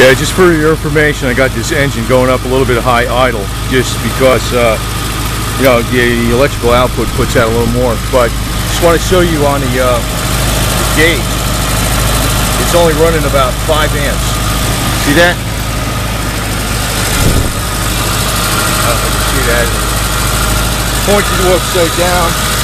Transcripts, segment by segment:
Yeah, just for your information, I got this engine going up a little bit high idle just because, uh, you know, the electrical output puts out a little more. But just want to show you on the, uh, the gauge, it's only running about 5 amps. See that? I don't know if you see that. Pointed upside down.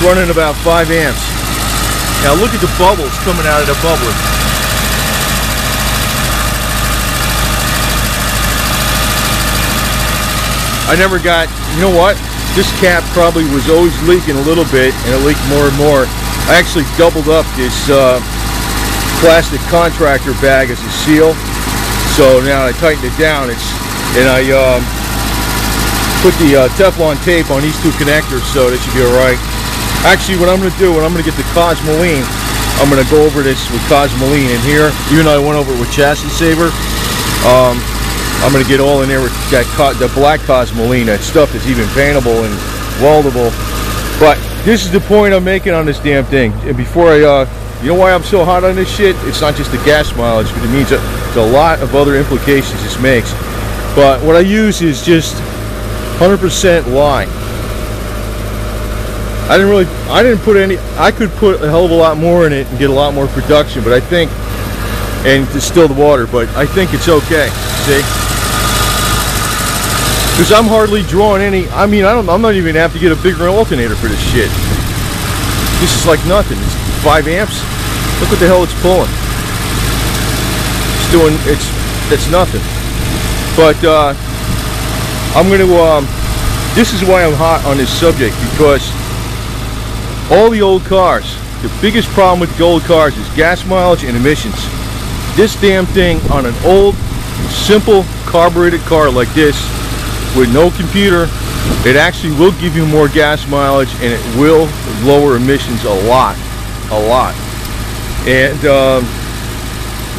It's running about 5 amps. Now look at the bubbles coming out of the bubbler. I never got, you know what? This cap probably was always leaking a little bit and it leaked more and more. I actually doubled up this uh, plastic contractor bag as a seal. So now I tightened it down. It's and I um, put the uh, Teflon tape on these two connectors so they should be all right. Actually, what I'm going to do, when I'm going to get the Cosmoline, I'm going to go over this with Cosmoline in here. Even though I went over it with Chassis Saver, um, I'm going to get all in there with that the black Cosmoline, that stuff that's even paintable and weldable. But this is the point I'm making on this damn thing. And before I, uh, you know why I'm so hot on this shit? It's not just the gas mileage, but it means there's a lot of other implications this makes. But what I use is just 100% lye. I didn't really, I didn't put any, I could put a hell of a lot more in it and get a lot more production, but I think, and distill the water, but I think it's okay, see? Because I'm hardly drawing any, I mean, I don't, I'm not even have to get a bigger alternator for this shit. This is like nothing. It's five amps. Look what the hell it's pulling. It's doing, it's, it's nothing. But, uh, I'm going to, um, this is why I'm hot on this subject, because all the old cars, the biggest problem with old cars is gas mileage and emissions. This damn thing on an old, simple carbureted car like this, with no computer, it actually will give you more gas mileage and it will lower emissions a lot, a lot. And um,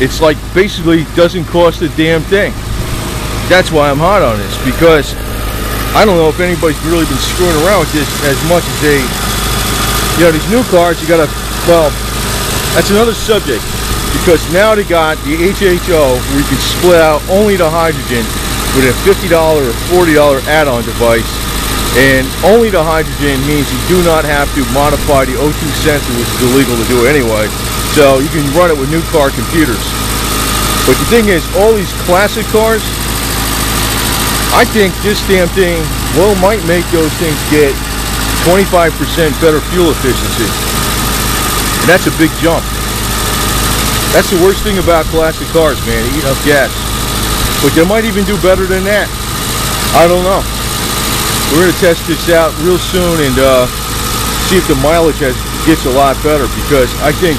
it's like basically doesn't cost a damn thing. That's why I'm hot on this because I don't know if anybody's really been screwing around with this as much as they, you know, these new cars, you gotta, well, that's another subject because now they got the HHO where you can split out only the hydrogen with a $50 or $40 add-on device and only the hydrogen means you do not have to modify the O2 sensor which is illegal to do anyway. So you can run it with new car computers. But the thing is all these classic cars I think this damn thing well might make those things get 25% better fuel efficiency and that's a big jump that's the worst thing about classic cars man eat up gas but they might even do better than that. I don't know. We're going to test this out real soon and uh, see if the mileage has, gets a lot better because I think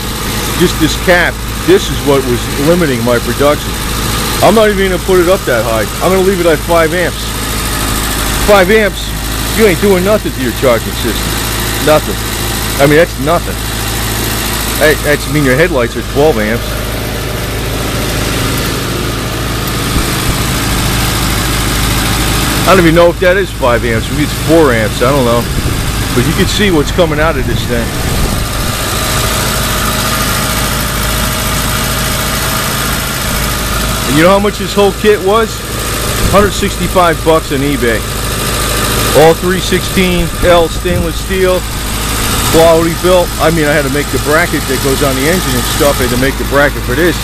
just this cap, this is what was limiting my production. I'm not even going to put it up that high. I'm going to leave it at 5 amps. 5 amps, you ain't doing nothing to your charging system. Nothing. I mean, that's nothing. That's I mean your headlights are 12 amps. I don't even know if that is 5 amps. Maybe it's 4 amps. I don't know. But you can see what's coming out of this thing. And you know how much this whole kit was? 165 bucks on eBay. All 316L stainless steel, quality built. I mean, I had to make the bracket that goes on the engine and stuff. I had to make the bracket for this.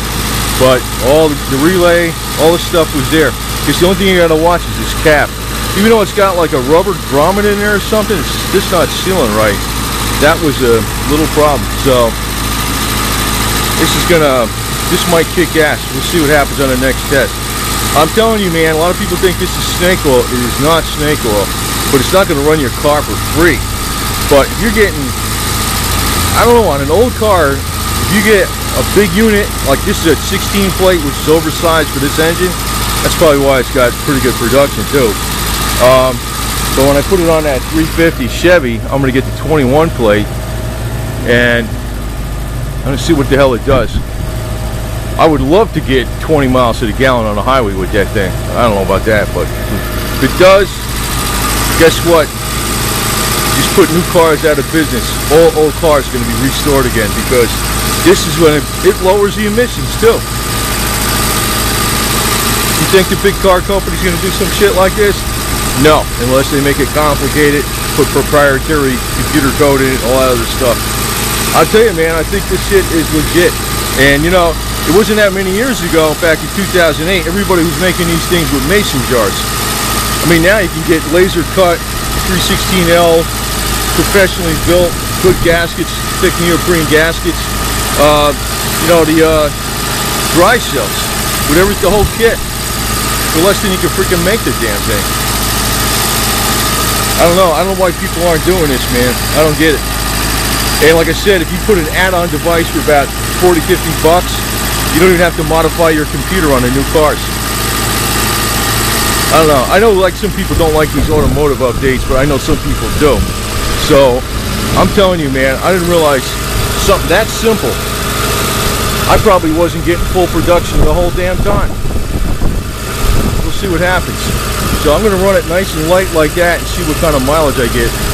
But all the relay, all the stuff was there. Because the only thing you gotta watch is this cap. Even though it's got like a rubber grommet in there or something, it's just not sealing right. That was a little problem. So this is gonna, this might kick ass. We'll see what happens on the next test. I'm telling you, man, a lot of people think this is snake oil. It is not snake oil, but it's not gonna run your car for free. But if you're getting, I don't know, on an old car, if you get a big unit, like this is a 16 plate, which is oversized for this engine, that's probably why it's got pretty good production too. Um, but when I put it on that 350 Chevy, I'm going to get the 21 plate and I'm going to see what the hell it does. I would love to get 20 miles to the gallon on the highway with that thing. I don't know about that, but if it does, guess what? just put new cars out of business. All old cars are going to be restored again because this is when it, it lowers the emissions too. You think the big car company's going to do some shit like this? No, unless they make it complicated, put proprietary computer code in it, all that other stuff. I'll tell you, man, I think this shit is legit. And you know, it wasn't that many years ago, back in 2008, everybody was making these things with mason jars. I mean, now you can get laser cut 316L, professionally built, good gaskets, thick neoprene gaskets. Uh, you know, the uh, dry cells, with every, the whole kit, for less than you can freaking make the damn thing. I don't know. I don't know why people aren't doing this, man. I don't get it. And like I said, if you put an add-on device for about 40, 50 bucks, you don't even have to modify your computer on the new cars. I don't know. I know like some people don't like these automotive updates, but I know some people do. So, I'm telling you, man, I didn't realize something that simple. I probably wasn't getting full production the whole damn time. We'll see what happens. So I'm going to run it nice and light like that and see what kind of mileage I get.